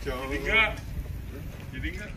Ciao. Jadi enggak? Jadi enggak?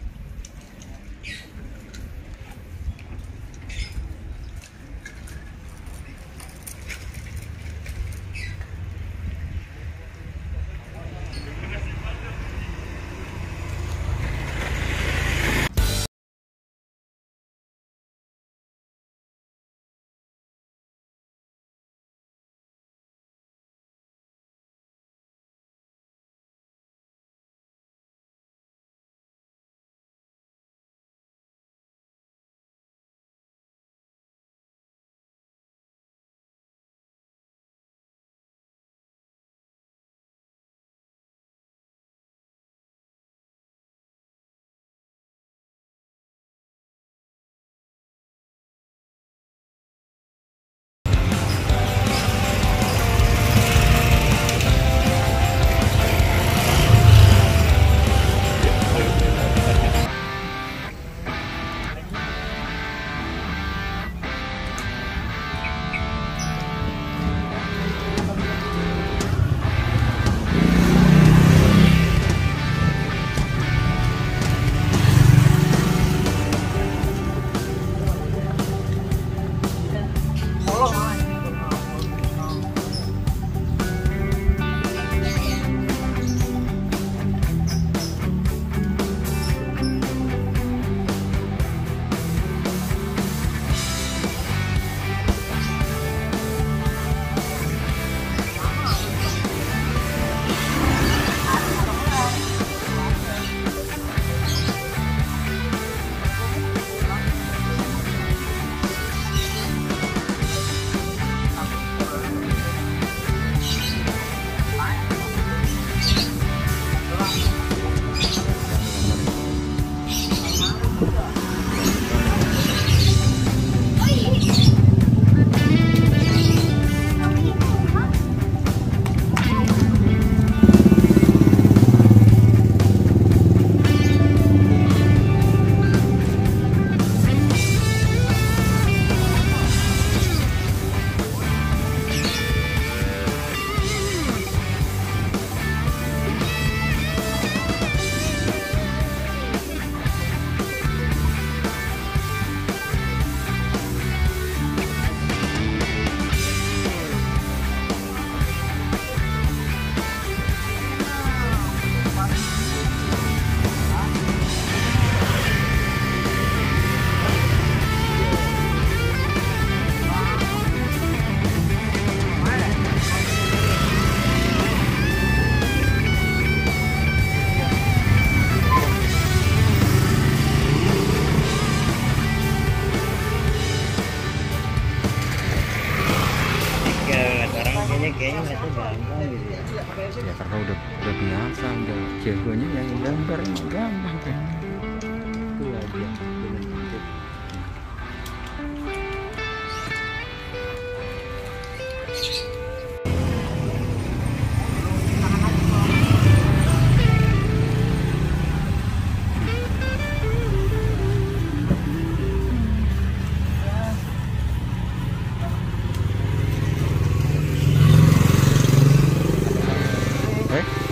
ya. Ya karena udah udah biasa udah jagonya ya, yang gambar gampang kan. right?